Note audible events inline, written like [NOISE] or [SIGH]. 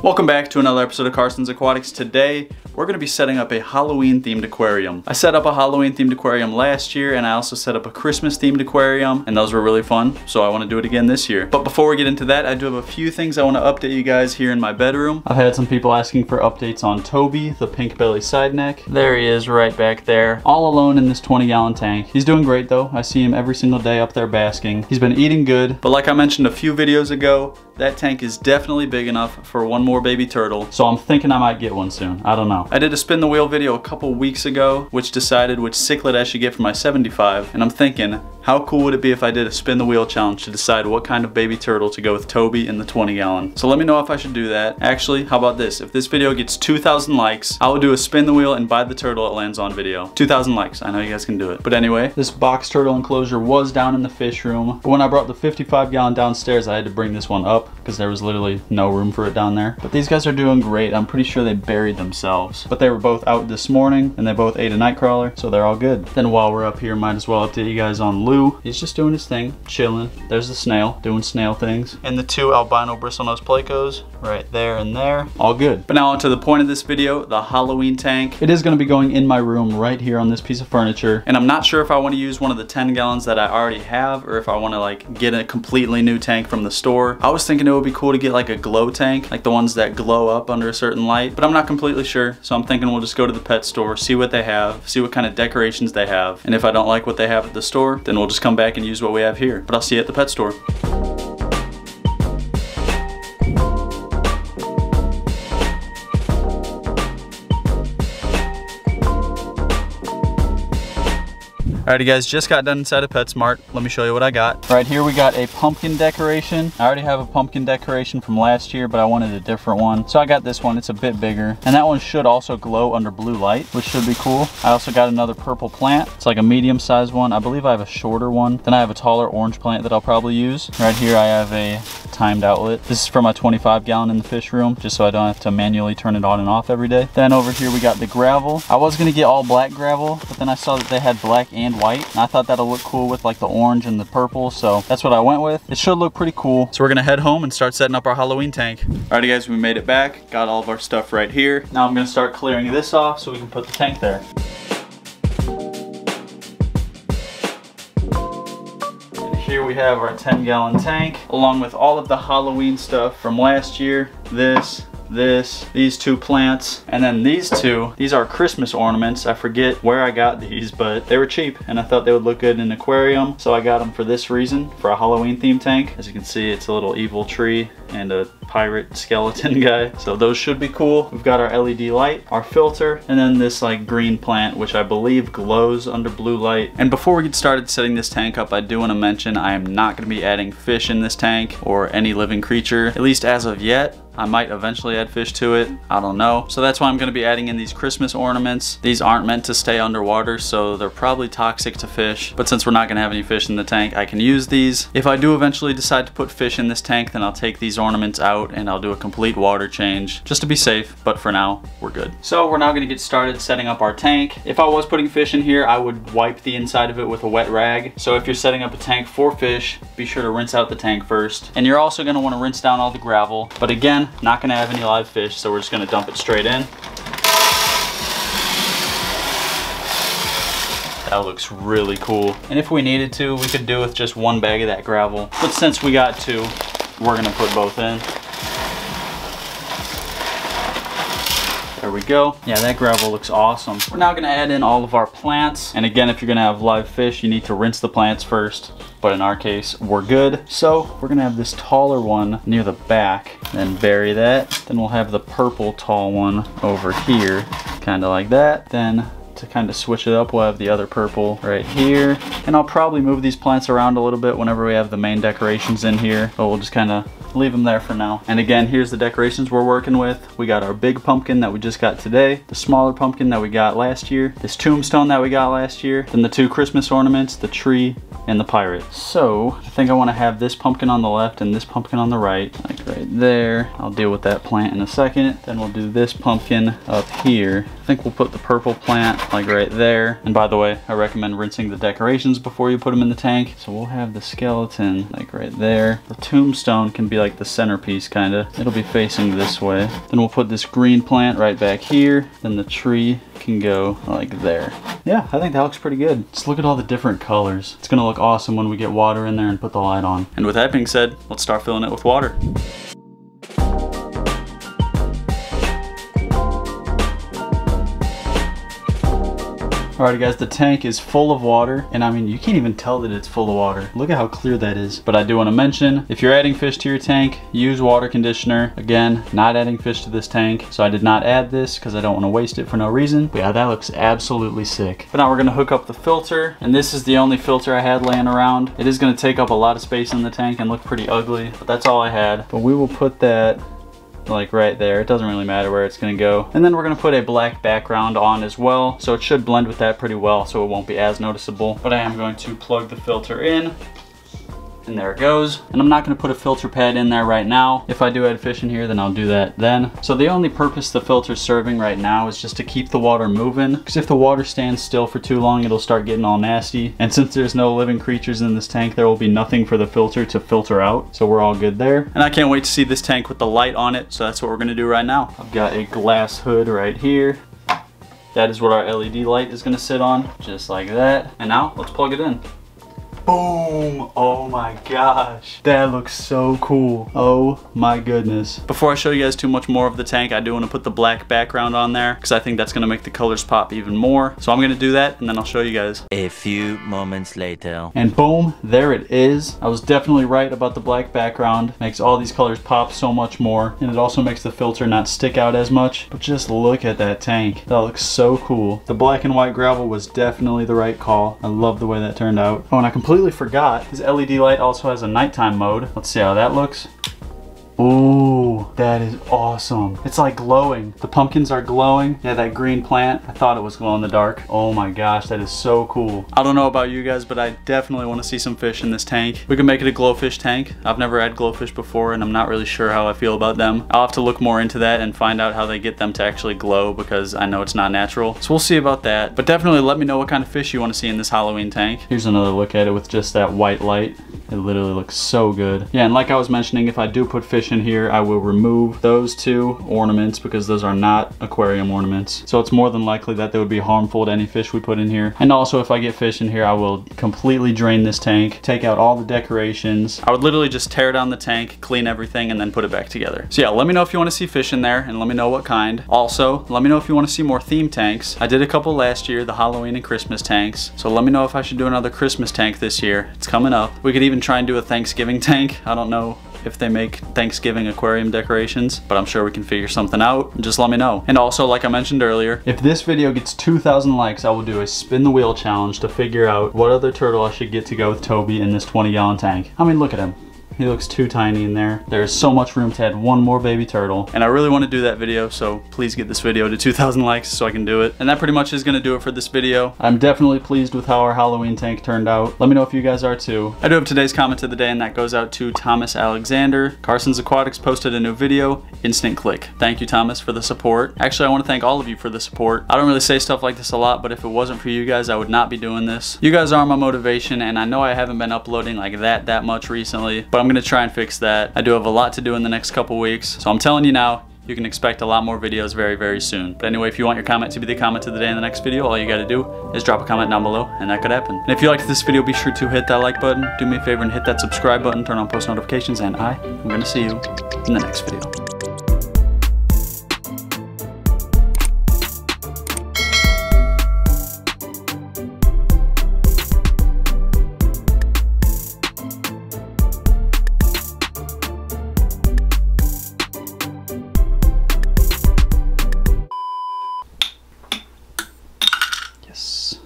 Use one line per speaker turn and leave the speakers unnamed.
Welcome back to another episode of Carson's Aquatics. Today, we're gonna be setting up a Halloween themed aquarium. I set up a Halloween themed aquarium last year and I also set up a Christmas themed aquarium and those were really fun. So I wanna do it again this year. But before we get into that, I do have a few things I wanna update you guys here in my bedroom. I've had some people asking for updates on Toby, the pink belly side neck. There he is right back there, all alone in this 20 gallon tank. He's doing great though. I see him every single day up there basking. He's been eating good, but like I mentioned a few videos ago, that tank is definitely big enough for one more baby turtle. So I'm thinking I might get one soon. I don't know. I did a spin the wheel video a couple weeks ago, which decided which cichlid I should get for my 75. And I'm thinking, how cool would it be if I did a spin the wheel challenge to decide what kind of baby turtle to go with Toby in the 20 gallon? So let me know if I should do that. Actually, how about this? If this video gets 2,000 likes, I will do a spin the wheel and buy the turtle it lands on video. 2,000 likes. I know you guys can do it. But anyway, this box turtle enclosure was down in the fish room. But when I brought the 55 gallon downstairs, I had to bring this one up because there was literally no room for it down there. But these guys are doing great. I'm pretty sure they buried themselves. But they were both out this morning and they both ate a nightcrawler, so they're all good. Then while we're up here, might as well update you guys on Lou. He's just doing his thing, chilling. There's the snail, doing snail things. And the two albino bristlenose plecos right there and there. All good. But now on to the point of this video, the Halloween tank. It is gonna be going in my room right here on this piece of furniture. And I'm not sure if I wanna use one of the 10 gallons that I already have or if I wanna like get a completely new tank from the store. I was thinking it would be cool to get like a glow tank, like the ones that glow up under a certain light, but I'm not completely sure. So I'm thinking we'll just go to the pet store, see what they have, see what kind of decorations they have. And if I don't like what they have at the store, then we'll just come back and use what we have here. But I'll see you at the pet store. Alrighty guys, just got done inside of PetSmart. Let me show you what I got. Right here we got a pumpkin decoration. I already have a pumpkin decoration from last year, but I wanted a different one. So I got this one, it's a bit bigger. And that one should also glow under blue light, which should be cool. I also got another purple plant. It's like a medium sized one. I believe I have a shorter one. Then I have a taller orange plant that I'll probably use. Right here I have a timed outlet. This is for my 25 gallon in the fish room, just so I don't have to manually turn it on and off every day. Then over here we got the gravel. I was gonna get all black gravel, but then I saw that they had black and white. And I thought that'll look cool with like the orange and the purple. So that's what I went with. It should look pretty cool. So we're gonna head home and start setting up our Halloween tank. Alrighty guys, we made it back. Got all of our stuff right here. Now I'm gonna start clearing this off so we can put the tank there. Here we have our 10 gallon tank along with all of the Halloween stuff from last year. This, this, these two plants, and then these two. These are Christmas ornaments. I forget where I got these, but they were cheap and I thought they would look good in an aquarium. So I got them for this reason, for a Halloween themed tank. As you can see, it's a little evil tree and a pirate skeleton [LAUGHS] guy. So those should be cool. We've got our LED light, our filter, and then this like green plant, which I believe glows under blue light. And before we get started setting this tank up, I do want to mention I am not going to be adding fish in this tank or any living creature, at least as of yet. I might eventually add fish to it. I don't know. So that's why I'm gonna be adding in these Christmas ornaments. These aren't meant to stay underwater, so they're probably toxic to fish. But since we're not gonna have any fish in the tank, I can use these. If I do eventually decide to put fish in this tank, then I'll take these ornaments out and I'll do a complete water change just to be safe. But for now, we're good. So we're now gonna get started setting up our tank. If I was putting fish in here, I would wipe the inside of it with a wet rag. So if you're setting up a tank for fish, be sure to rinse out the tank first. And you're also gonna wanna rinse down all the gravel. But again, not gonna have any live fish, so we're just gonna dump it straight in. That looks really cool. And if we needed to, we could do with just one bag of that gravel. But since we got two, we're gonna put both in. There we go. Yeah, that gravel looks awesome. We're now gonna add in all of our plants. And again, if you're gonna have live fish, you need to rinse the plants first. But in our case, we're good. So we're gonna have this taller one near the back, then bury that. Then we'll have the purple tall one over here, kind of like that. Then to kind of switch it up, we'll have the other purple right here. And I'll probably move these plants around a little bit whenever we have the main decorations in here, but we'll just kind of leave them there for now. And again, here's the decorations we're working with. We got our big pumpkin that we just got today, the smaller pumpkin that we got last year, this tombstone that we got last year, then the two Christmas ornaments, the tree, and the pirate. So I think I want to have this pumpkin on the left and this pumpkin on the right, like right there. I'll deal with that plant in a second. Then we'll do this pumpkin up here. I think we'll put the purple plant like right there. And by the way, I recommend rinsing the decorations before you put them in the tank. So we'll have the skeleton like right there. The tombstone can be like like the centerpiece kinda. It'll be facing this way. Then we'll put this green plant right back here. Then the tree can go like there. Yeah, I think that looks pretty good. Just look at all the different colors. It's gonna look awesome when we get water in there and put the light on. And with that being said, let's start filling it with water. Alrighty guys, the tank is full of water, and I mean, you can't even tell that it's full of water. Look at how clear that is. But I do want to mention, if you're adding fish to your tank, use water conditioner. Again, not adding fish to this tank, so I did not add this because I don't want to waste it for no reason. But yeah, that looks absolutely sick. But now we're going to hook up the filter, and this is the only filter I had laying around. It is going to take up a lot of space in the tank and look pretty ugly, but that's all I had. But we will put that like right there. It doesn't really matter where it's gonna go. And then we're gonna put a black background on as well. So it should blend with that pretty well so it won't be as noticeable. But I am going to plug the filter in and there it goes. And I'm not gonna put a filter pad in there right now. If I do add fish in here, then I'll do that then. So the only purpose the filter's serving right now is just to keep the water moving. Because if the water stands still for too long, it'll start getting all nasty. And since there's no living creatures in this tank, there will be nothing for the filter to filter out. So we're all good there. And I can't wait to see this tank with the light on it. So that's what we're gonna do right now. I've got a glass hood right here. That is what our LED light is gonna sit on, just like that. And now let's plug it in. Boom! Oh my gosh. That looks so cool. Oh my goodness. Before I show you guys too much more of the tank, I do want to put the black background on there because I think that's going to make the colors pop even more. So I'm going to do that and then I'll show you guys.
A few moments later.
And boom, there it is. I was definitely right about the black background. Makes all these colors pop so much more. And it also makes the filter not stick out as much. But just look at that tank. That looks so cool. The black and white gravel was definitely the right call. I love the way that turned out. Oh, and I completely completely forgot. His LED light also has a nighttime mode. Let's see how that looks. Ooh, that is awesome. It's like glowing. The pumpkins are glowing. Yeah, that green plant, I thought it was glow in the dark. Oh my gosh, that is so cool. I don't know about you guys, but I definitely want to see some fish in this tank. We can make it a GloFish tank. I've never had GloFish before and I'm not really sure how I feel about them. I'll have to look more into that and find out how they get them to actually glow because I know it's not natural. So we'll see about that. But definitely let me know what kind of fish you want to see in this Halloween tank. Here's another look at it with just that white light. It literally looks so good. Yeah, and like I was mentioning, if I do put fish in here, I will remove those two ornaments because those are not aquarium ornaments. So it's more than likely that they would be harmful to any fish we put in here. And also if I get fish in here, I will completely drain this tank, take out all the decorations. I would literally just tear down the tank, clean everything, and then put it back together. So yeah, let me know if you want to see fish in there and let me know what kind. Also, let me know if you want to see more theme tanks. I did a couple last year, the Halloween and Christmas tanks. So let me know if I should do another Christmas tank this year. It's coming up. We could even try and do a Thanksgiving [LAUGHS] tank. I don't know if they make Thanksgiving aquarium decorations, but I'm sure we can figure something out. Just let me know. And also, like I mentioned earlier, if this video gets 2,000 likes, I will do a spin the wheel challenge to figure out what other turtle I should get to go with Toby in this 20 gallon tank. I mean, look at him. He looks too tiny in there. There's so much room to add one more baby turtle. And I really want to do that video, so please get this video to 2,000 likes so I can do it. And that pretty much is going to do it for this video. I'm definitely pleased with how our Halloween tank turned out. Let me know if you guys are too. I do have today's comment of the day, and that goes out to Thomas Alexander. Carson's Aquatics posted a new video, Instant Click. Thank you, Thomas, for the support. Actually, I want to thank all of you for the support. I don't really say stuff like this a lot, but if it wasn't for you guys, I would not be doing this. You guys are my motivation, and I know I haven't been uploading like that that much recently, but I'm I'm gonna try and fix that. I do have a lot to do in the next couple weeks. So I'm telling you now, you can expect a lot more videos very, very soon. But anyway, if you want your comment to be the comment of the day in the next video, all you gotta do is drop a comment down below and that could happen. And if you liked this video, be sure to hit that like button, do me a favor and hit that subscribe button, turn on post notifications, and I am gonna see you in the next video.